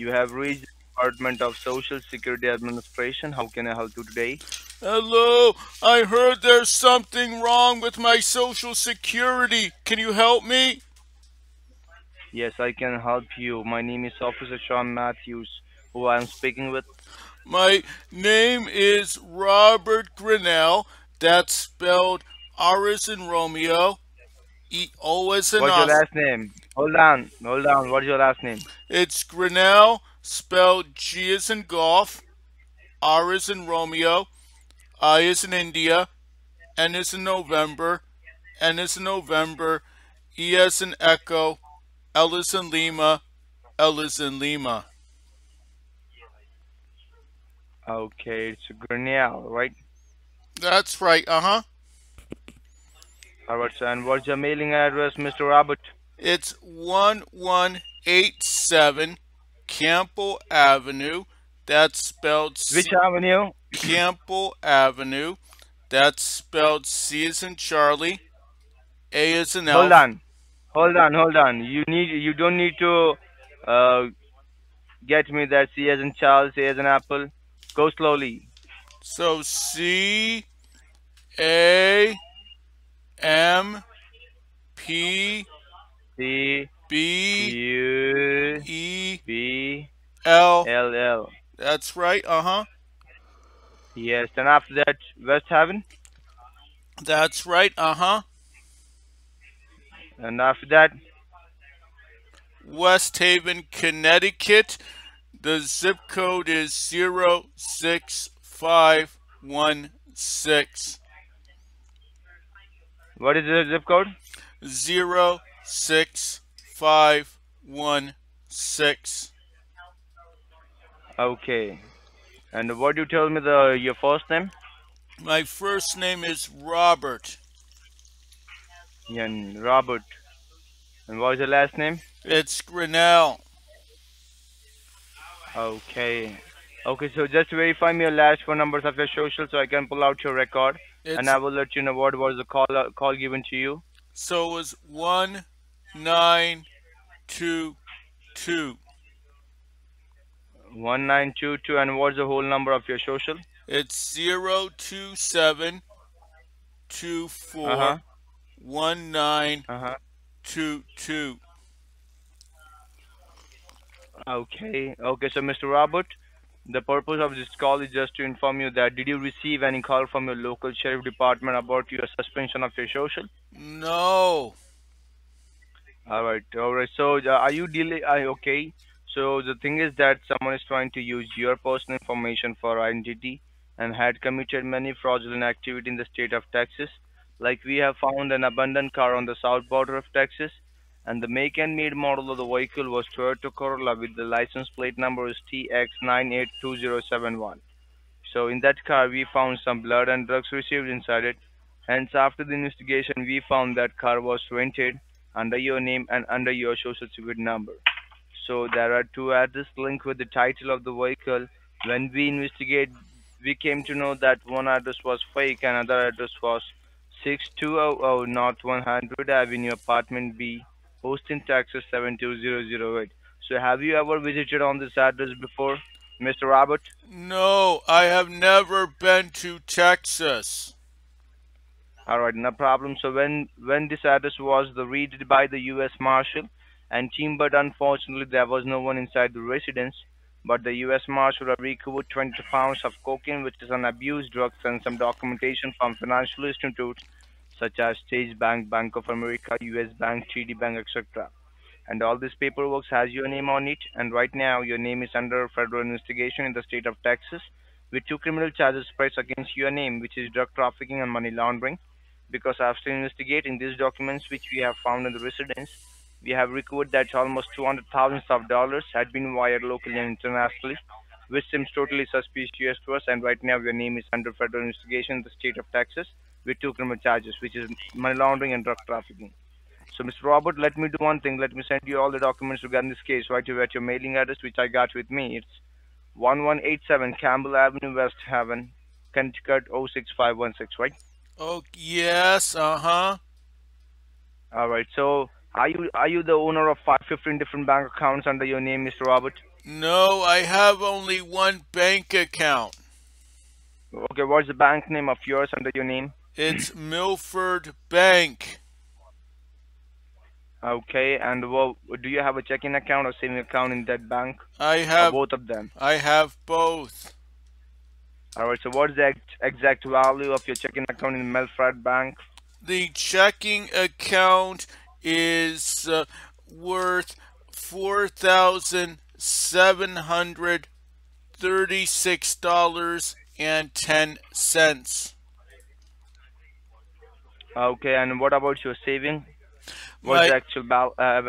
You have reached the Department of Social Security Administration. How can I help you today? Hello, I heard there's something wrong with my social security. Can you help me? Yes, I can help you. My name is Officer Sean Matthews, who I'm speaking with. My name is Robert Grinnell. That's spelled R as in Romeo, E O as in What's your last name? Hold on, hold on. What's your last name? It's Grinnell, spelled G is in golf, R is in Romeo, I is in India, N is in November, N is in November, E is in Echo, L is in Lima, L is in Lima. Okay, it's Grinnell, right? That's right, uh huh. Alright, sir. And what's your mailing address, Mr. Robert? It's 1187 Campbell Avenue. That's spelled C- Which avenue? Campbell Avenue. That's spelled C as in Charlie, A as in Hold Elf. on, hold on, hold on. You need, you don't need to uh, get me that C as in Charles, A as in Apple. Go slowly. So C A M P C B U E B L. L L. That's right, uh huh. Yes, and after that, West Haven, That's right, uh huh. and after that, West Haven, Connecticut. The zip code is zero six five one six. What is the zip code? 06516. Okay. And what do you tell me the your first name? My first name is Robert. Yeah, and Robert. And what is your last name? It's Grinnell. Okay. Okay, so just verify me your last four numbers of your social so I can pull out your record It's, and I will let you know what was the call uh, call given to you. so it was 1922. 1922 and what's the whole number of your social? It's 027 24 Uh-huh. 1922. Uh-huh. Okay. Okay, so Mr. Robert, the purpose of this call is just to inform you that did you receive any call from your local sheriff department about your suspension of your social? No. All right, all right. So, uh, are you dealing? Uh, okay. So the thing is that someone is trying to use your personal information for identity and had committed many fraudulent activity in the state of Texas. Like we have found an abandoned car on the south border of Texas, and the make and made model of the vehicle was Toyota Corolla with the license plate number is TX982071. So in that car, we found some blood and drugs received inside it. Hence, after the investigation, we found that car was rented under your name and under your social security number. So there are two addresses linked with the title of the vehicle. When we investigate, we came to know that one address was fake and other address was 6200 North 100 Avenue, Apartment B, Austin, Texas 72008. So have you ever visited on this address before, Mr. Robert? No, I have never been to Texas. All right, no problem. So when when this address was the raided by the U.S. Marshal and team, but unfortunately there was no one inside the residence. But the U.S. Marshal recovered 20 pounds of cocaine, which is an abused drugs, and some documentation from financial institutes such as Chase Bank, Bank of America, U.S. Bank, TD Bank, etc. And all this paperwork has your name on it. And right now your name is under federal investigation in the state of Texas, with two criminal charges pressed against your name, which is drug trafficking and money laundering because after investigating these documents which we have found in the residence, we have recovered that almost 200,000 of dollars had been wired locally and internationally, which seems totally suspicious to us. And right now, your name is under federal investigation in the state of Texas with two criminal charges, which is money laundering and drug trafficking. So, Mr. Robert, let me do one thing. Let me send you all the documents regarding this case right away at your mailing address, which I got with me. It's 1187 Campbell Avenue, West Haven, Connecticut 06516, right? Oh, yes, uh huh. All right. So Are you are you the owner of five fifteen different bank accounts under your name, Mr. Robert? No, I have only one bank account. Okay, what's the bank name of yours under your name? It's Milford Bank. Okay, and well, do you have a checking account or saving account in that bank? I Or have both of them. I have both. All right. So what is the exact value of your checking account in Melfred Bank? The checking account is uh, worth four thousand seven hundred thirty-six dollars and ten cents. Okay, and what about your saving? What's My the actual bal- uh,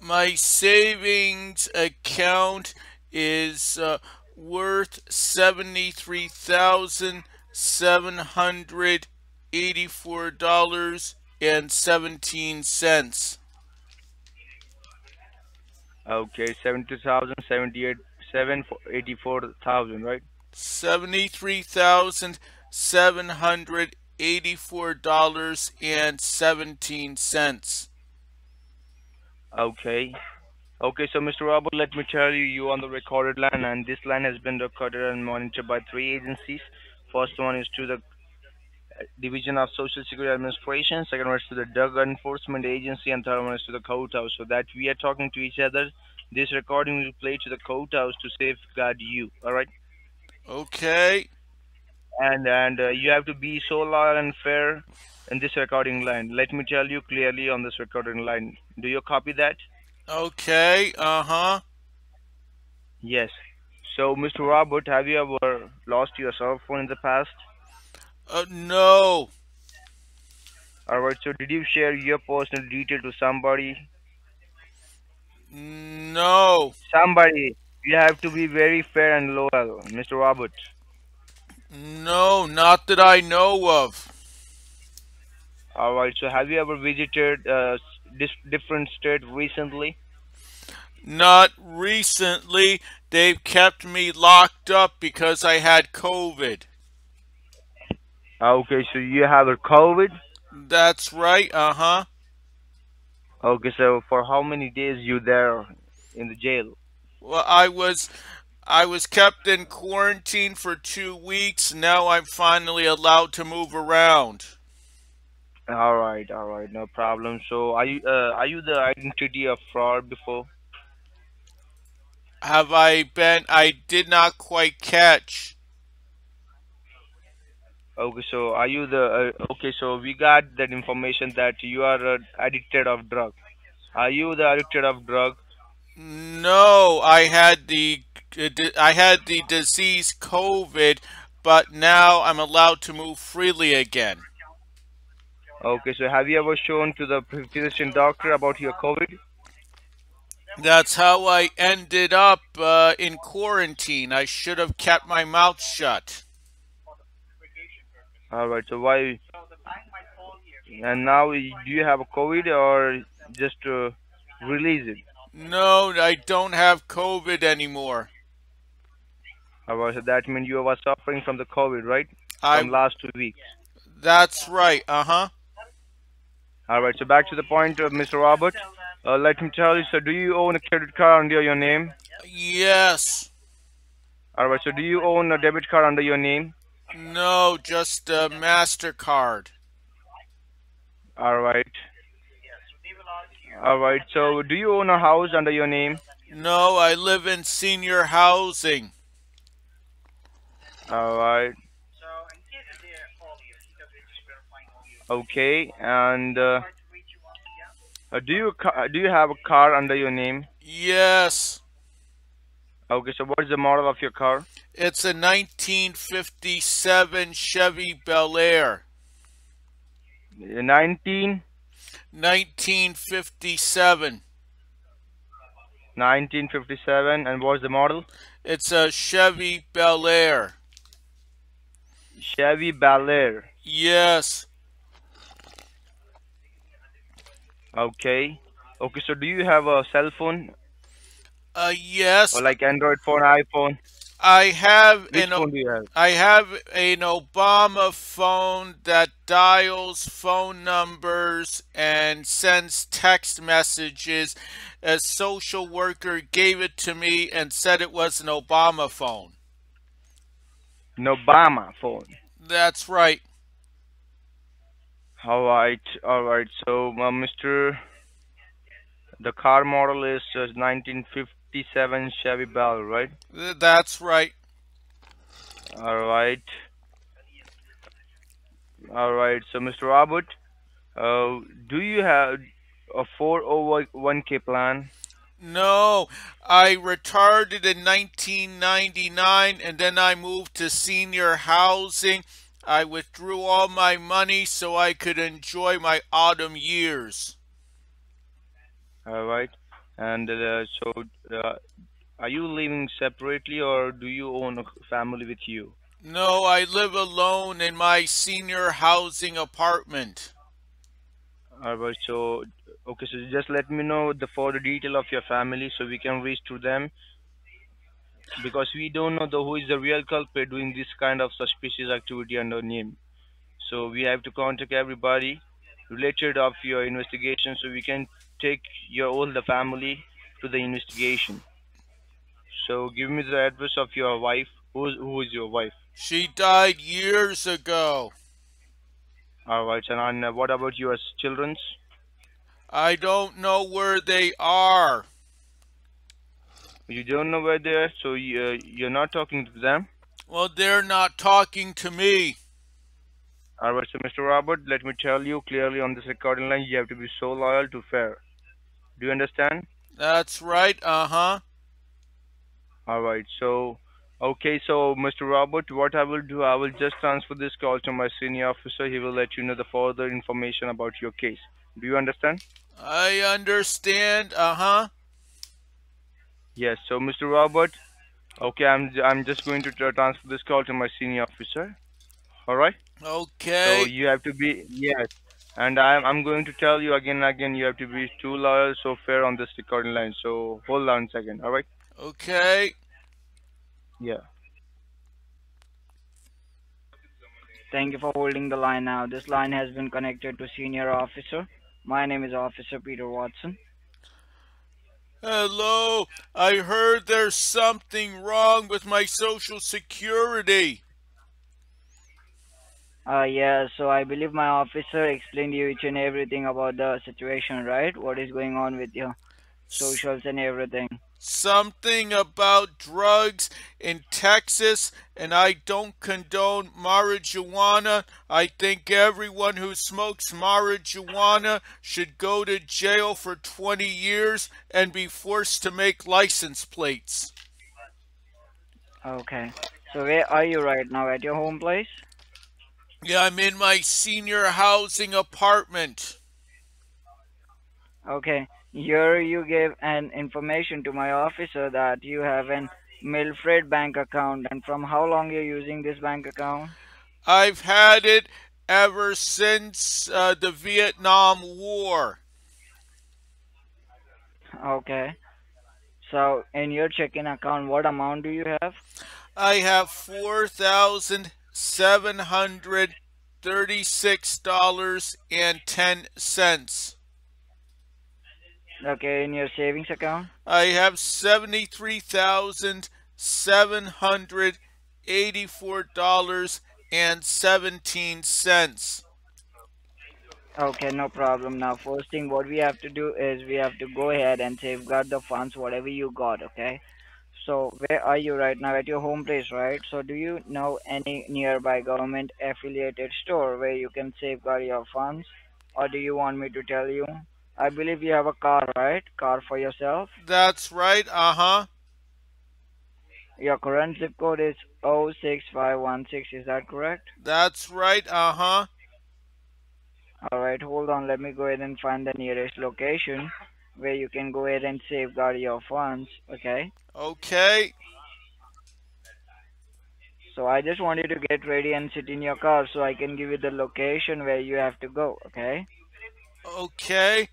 my savings account is uh, worth seventy-three thousand seven hundred eighty-four dollars and seventeen cents. Okay, seventy thousand, seventy-eight, seven, eighty-four thousand, right? seventy-three thousand seven hundred eighty-four dollars and seventeen cents. Okay. Okay, so Mr. Robert, let me tell you, you on the recorded line, and this line has been recorded and monitored by three agencies. First one is to the uh, Division of Social Security Administration, second one is to the Drug Enforcement Agency, and third one is to the courthouse. So that we are talking to each other. This recording will play to the courthouse to safeguard you. All right. Okay, and and uh, you have to be so loyal and fair in this recording line. Let me tell you clearly on this recording line. Do you copy that? Okay, uh huh. Yes. So, Mr. Robert, have you ever lost your cell phone in the past? Uh, no, Alright, so did you share your personal detail to somebody? no, Somebody. You have to be very fair and loyal, Mr. Robert. no, not that I know of. Alright, so have you ever visited uh, different state recently? Not recently. They've kept me locked up because I had COVID. Okay, so you have a COVID? That's right, uh huh. Okay, so for how many days you there in the jail? Well, I was I was kept in quarantine for two weeks. Now I'm finally allowed to move around. All right, all right, no problem. So, are you uh, are you the identity of fraud before? Have I been? I did not quite catch. Okay, so are you the uh, okay? So we got that information that you are uh, addicted of drug. Are you the addicted of drug? No, I had the I had the disease COVID, but now I'm allowed to move freely again. Okay, so have you ever shown to the physician doctor about your COVID? That's how I ended up uh, in quarantine. I should have kept my mouth shut. All right, so why? And now, do you have a COVID or just uh, release it? No, I don't have COVID anymore. All right, so that means you were suffering from the COVID, right? I From last two weeks. that's right. Uh-huh. All right, so back to the point of Mr. Robert. Uh, let me tell you, so do you own a credit card under your name? Yes. All right, so do you own a debit card under your name? No, just a MasterCard. All right. All right, so do you own a house under your name? No, I live in senior housing. All right. Okay, and uh, uh, do you do you have a car under your name? Yes. Okay, so what is the model of your car? It's a 1957 Chevy Bel Air. 19, 1957. 1957, and what's the model? It's a Chevy Bel Air. Chevy Bel Air. Yes. Okay. Okay, so do you have a cell phone Uh, yes. or like Android phone, iPhone? I have Which an phone do you have? I have an Obama phone that dials phone numbers and sends text messages. A social worker gave it to me and said it was an Obama phone. An Obama phone. That's right. All right, all right. So, uh, Mr. The car model is uh, 1957 Chevy Bell, right? That's right. All right, all right. So, Mr. Robert, uh, do you have a 401k plan? No, I retired in 1999 and then I moved to senior housing. I withdrew all my money so I could enjoy my autumn years. All right. And uh, so, uh, are you living separately or do you own a family with you? No, I live alone in my senior housing apartment. All right. So, okay. So just let me know the further detail of your family so we can reach to them because we don't know the who is the real culprit doing this kind of suspicious activity under name. So we have to contact everybody related of your investigation so we can take your all the family to the investigation. So give me the address of your wife. Who is who is your wife? She died years ago. All right. And uh, what about your children's? I don't know where they are. You don't know where they are, so you, uh, you're not talking to them. Well, they're not talking to me. All right, so Mr. Robert, let me tell you clearly on this recording line, you have to be so loyal to fair. Do you understand? That's right, uh huh. All right, so okay, so Mr. Robert, what I will do, I will just transfer this call to my senior officer. He will let you know the further information about your case. Do you understand? I understand, uh huh. Yes. So Mr. Robert, okay, I'm I'm just going to transfer this call to my senior officer. All right. Okay. So you have to be yes, and I'm I'm going to tell you again and again. You have to be too loyal, so fair on this recording line. So hold on a second. All right. okay. Yeah. Thank you for holding the line now. This line has been connected to senior officer. My name is Officer Peter Watson. Hello, I heard there's something wrong with my social security. Uh, yeah, so I believe my officer explained you each and everything about the situation, right? What is going on with your socials and everything. Something about drugs in Texas, and I don't condone marijuana. I think everyone who smokes marijuana should go to jail for 20 years and be forced to make license plates. Okay. So where are you right now? At your home place? Yeah, I'm in my senior housing apartment. Okay. Here you gave an information to my officer that you have an Milfred bank account and from how long you're using this bank account? I've had it ever since uh, the Vietnam War. Okay. So in your checking account, what amount do you have? I have four thousand seven hundred thirty-six dollars and ten cents. Okay, in your savings account? I have seventy-three thousand seven hundred eighty-four dollars and seventeen cents. Okay, no problem. Now, first thing what we have to do is we have to go ahead and safeguard the funds, whatever you got, okay? So, where are you right now? At your home place, right? So, do you know any nearby government affiliated store where you can safeguard your funds? Or do you want me to tell you? I believe you have a car, right? Car for yourself. That's right. Uh huh. Your current zip code is 06516, is that correct? That's right. Uh huh. Alright, hold on. Let me go ahead and find the nearest location where you can go ahead and safeguard your funds. Okay. Okay. So I just want you to get ready and sit in your car so I can give you the location where you have to go. Okay. Okay.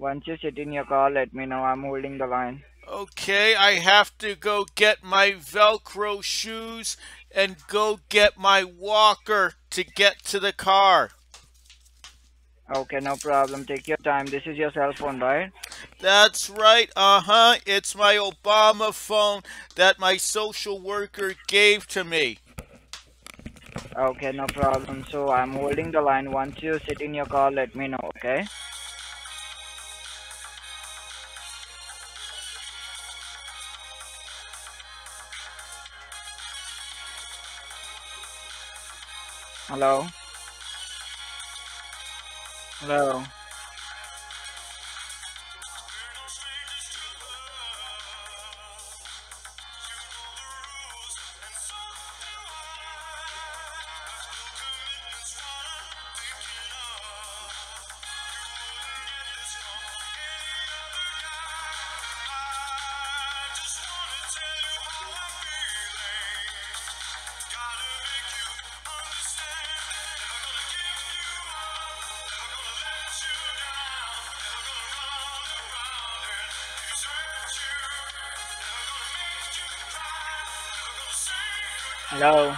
Once you sit in your car, let me know. I'm holding the line. Okay, I have to go get my Velcro shoes and go get my walker to get to the car. Okay, no problem. Take your time. This is your cell phone, right? That's right, uh huh. It's my Obama phone that my social worker gave to me. Okay, no problem. So I'm holding the line. Once you sit in your car, let me know, okay? Hello? Hello? Hello?